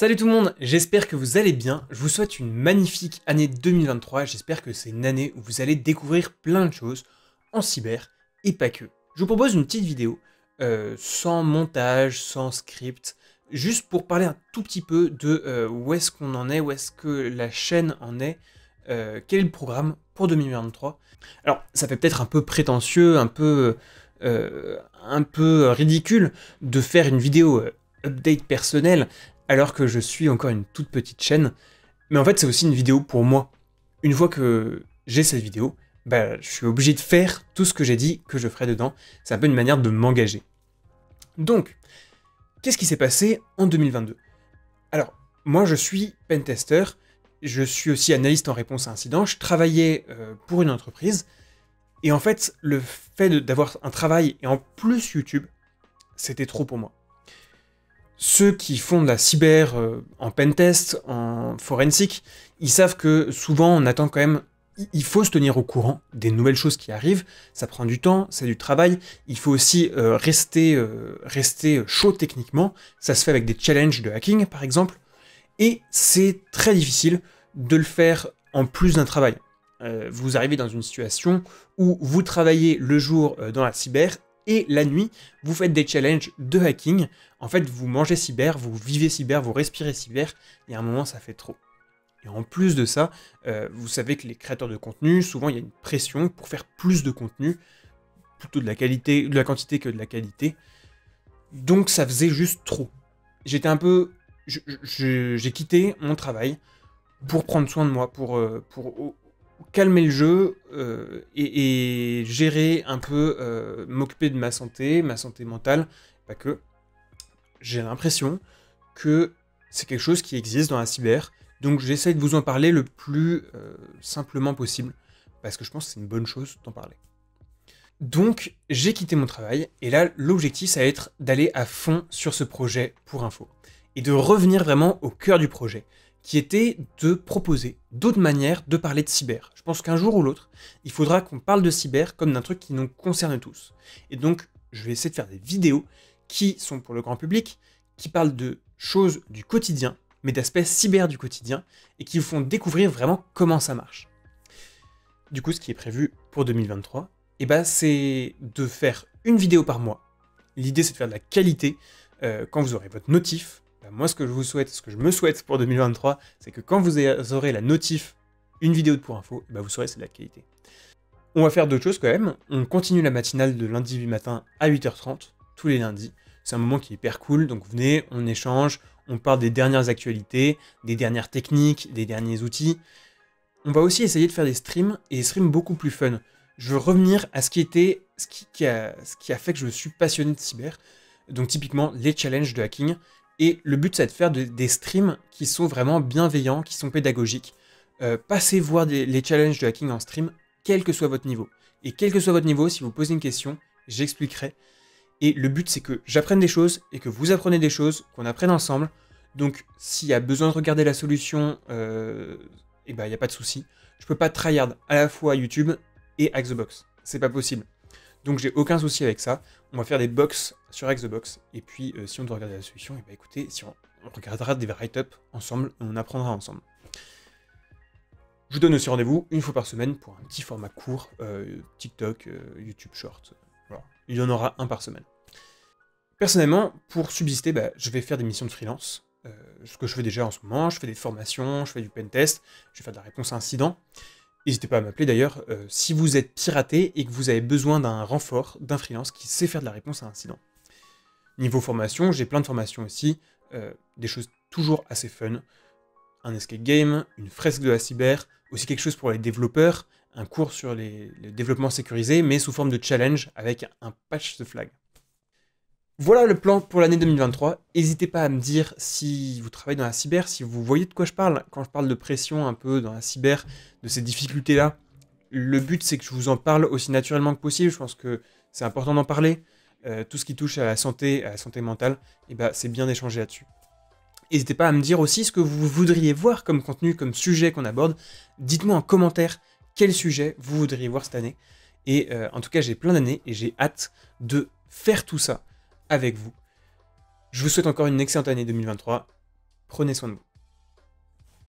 Salut tout le monde, j'espère que vous allez bien. Je vous souhaite une magnifique année 2023. J'espère que c'est une année où vous allez découvrir plein de choses en cyber et pas que. Je vous propose une petite vidéo euh, sans montage, sans script, juste pour parler un tout petit peu de euh, où est-ce qu'on en est, où est-ce que la chaîne en est, euh, quel est le programme pour 2023. Alors, ça fait peut-être un peu prétentieux, un peu, un peu ridicule de faire une vidéo update personnelle alors que je suis encore une toute petite chaîne. Mais en fait, c'est aussi une vidéo pour moi. Une fois que j'ai cette vidéo, bah, je suis obligé de faire tout ce que j'ai dit que je ferai dedans. C'est un peu une manière de m'engager. Donc, qu'est-ce qui s'est passé en 2022 Alors, moi, je suis pentester. Je suis aussi analyste en réponse à incidents. Je travaillais euh, pour une entreprise. Et en fait, le fait d'avoir un travail et en plus YouTube, c'était trop pour moi ceux qui font de la cyber euh, en pentest, en forensic, ils savent que souvent on attend quand même, il faut se tenir au courant des nouvelles choses qui arrivent, ça prend du temps, c'est du travail, il faut aussi euh, rester, euh, rester chaud techniquement, ça se fait avec des challenges de hacking par exemple, et c'est très difficile de le faire en plus d'un travail. vous arrivez dans une situation où vous travaillez le jour dans la cyber et la nuit, vous faites des challenges de hacking. En fait, vous mangez cyber, vous vivez cyber, vous respirez cyber, et à un moment, ça fait trop. Et en plus de ça, euh, vous savez que les créateurs de contenu, souvent, il y a une pression pour faire plus de contenu, plutôt de la qualité, de la quantité que de la qualité. Donc, ça faisait juste trop. J'étais un peu, j'ai quitté mon travail pour prendre soin de moi, pour, euh, pour calmer le jeu euh, et, gérer un peu, euh, m'occuper de ma santé, ma santé mentale, pas que. J'ai l'impression que c'est quelque chose qui existe dans la cyber, donc j'essaie de vous en parler le plus euh, simplement possible, parce que je pense que c'est une bonne chose d'en parler. Donc j'ai quitté mon travail, et là l'objectif ça va être d'aller à fond sur ce projet pour info, et de revenir vraiment au cœur du projet qui était de proposer d'autres manières de parler de cyber. Je pense qu'un jour ou l'autre, il faudra qu'on parle de cyber comme d'un truc qui nous concerne tous. Et donc, je vais essayer de faire des vidéos qui sont pour le grand public, qui parlent de choses du quotidien, mais d'aspects cyber du quotidien, et qui vous font découvrir vraiment comment ça marche. Du coup, ce qui est prévu pour 2023, eh ben, c'est de faire une vidéo par mois. L'idée, c'est de faire de la qualité. Euh, quand vous aurez votre notif, moi, ce que je vous souhaite, ce que je me souhaite pour 2023, c'est que quand vous aurez la notif, une vidéo de pour info, bah, vous saurez c'est de la qualité. On va faire d'autres choses quand même. On continue la matinale de lundi matin à 8h30, tous les lundis. C'est un moment qui est hyper cool, donc venez, on échange, on parle des dernières actualités, des dernières techniques, des derniers outils. On va aussi essayer de faire des streams, et des streams beaucoup plus fun. Je veux revenir à ce qui était, ce qui, a, ce qui a fait que je suis passionné de cyber. Donc typiquement les challenges de hacking. Et le but, c'est de faire des streams qui sont vraiment bienveillants, qui sont pédagogiques. Euh, passez voir les challenges de hacking en stream, quel que soit votre niveau. Et quel que soit votre niveau, si vous posez une question, j'expliquerai. Et le but, c'est que j'apprenne des choses et que vous apprenez des choses, qu'on apprenne ensemble. Donc, s'il y a besoin de regarder la solution, euh, eh ben, il n'y a pas de souci. Je peux pas tryhard à la fois YouTube et Xbox. C'est pas possible. Donc j'ai aucun souci avec ça. On va faire des box sur Xbox. Et puis euh, si on doit regarder la solution, eh ben, écoutez, si on, regardera des write-up ensemble, on apprendra ensemble. Je vous donne aussi rendez-vous une fois par semaine pour un petit format court, euh, TikTok, euh, YouTube Short. Il y en aura un par semaine. Personnellement, pour subsister, bah, je vais faire des missions de freelance. ce que je fais déjà en ce moment, je fais des formations, je fais du pentest, je vais faire de la réponse à incident. N'hésitez pas à m'appeler d'ailleurs euh, si vous êtes piraté et que vous avez besoin d'un renfort, d'un freelance qui sait faire de la réponse à incident. Niveau formation, j'ai plein de formations aussi, euh, des choses toujours assez fun. Un escape game, une fresque de la cyber, aussi quelque chose pour les développeurs, un cours sur les développements sécurisés, mais sous forme de challenge avec un patch de flag. Voilà le plan pour l'année 2023. N'hésitez pas à me dire si vous travaillez dans la cyber, si vous voyez de quoi je parle quand je parle de pression un peu dans la cyber, de ces difficultés-là. Le but, c'est que je vous en parle aussi naturellement que possible. Je pense que c'est important d'en parler. Euh, tout ce qui touche à la santé, à la santé mentale, eh ben, c'est bien d'échanger là-dessus. N'hésitez pas à me dire aussi ce que vous voudriez voir comme contenu, comme sujet qu'on aborde. Dites-moi en commentaire quel sujet vous voudriez voir cette année. Et euh, en tout cas, j'ai plein d'années et j'ai hâte de faire tout ça avec vous. Je vous souhaite encore une excellente année 2023. prenez soin de vous.